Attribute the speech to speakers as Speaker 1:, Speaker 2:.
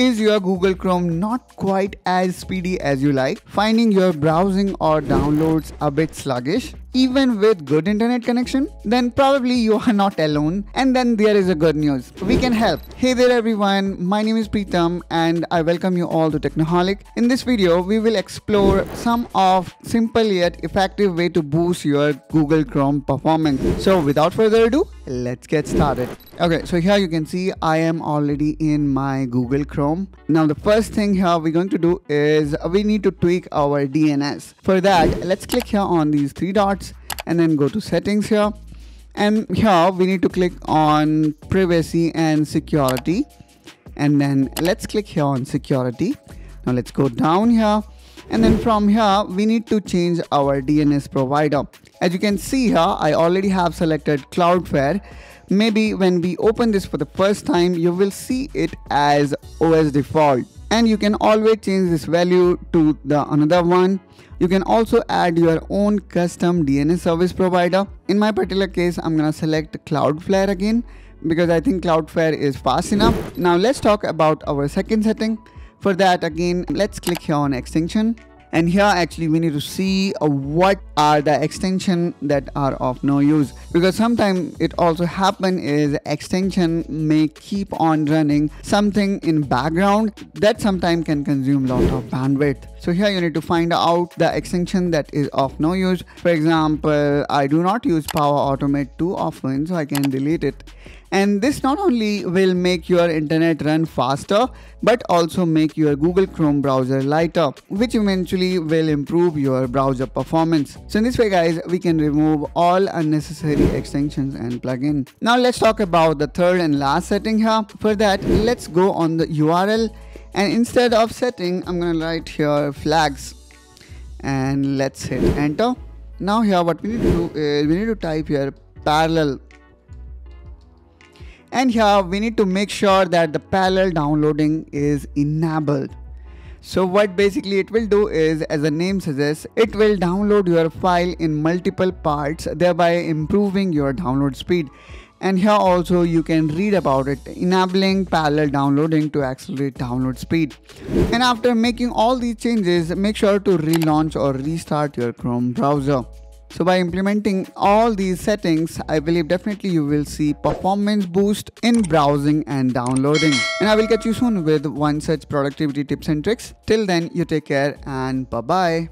Speaker 1: Is your Google Chrome not quite as speedy as you like? Finding your browsing or downloads a bit sluggish? Even with good internet connection, then probably you are not alone. And then there is a good news. We can help. Hey there everyone, my name is Preetam and I welcome you all to Technoholic. In this video, we will explore some of simple yet effective way to boost your Google Chrome performance. So without further ado, let's get started. Okay, so here you can see I am already in my Google Chrome. Now the first thing here we're going to do is we need to tweak our DNS. For that, let's click here on these three dots and then go to settings here. And here we need to click on privacy and security. And then let's click here on security. Now let's go down here. And then from here, we need to change our DNS provider. As you can see here, I already have selected Cloudflare. Maybe when we open this for the first time, you will see it as OS default. And you can always change this value to the another one. You can also add your own custom DNS service provider. In my particular case, I'm gonna select Cloudflare again because I think Cloudflare is fast enough. Now let's talk about our second setting. For that again, let's click here on extension and here actually we need to see uh, what are the extension that are of no use. Because sometimes it also happen is extension may keep on running something in background that sometimes can consume lot of bandwidth. So here you need to find out the extension that is of no use. For example i do not use power automate too often so i can delete it. And this not only will make your internet run faster but also make your Google Chrome browser lighter which eventually will improve your browser performance. So in this way guys we can remove all unnecessary extensions and plugin. Now let's talk about the third and last setting here. For that let's go on the URL and instead of setting I'm gonna write here flags and let's hit enter. Now here what we need to do is we need to type here parallel and here we need to make sure that the parallel downloading is enabled so what basically it will do is as the name suggests it will download your file in multiple parts thereby improving your download speed. And here also you can read about it enabling parallel downloading to accelerate download speed. And after making all these changes make sure to relaunch or restart your chrome browser so by implementing all these settings, I believe definitely you will see performance boost in browsing and downloading. And I will catch you soon with one such productivity tips and tricks. Till then, you take care and bye-bye.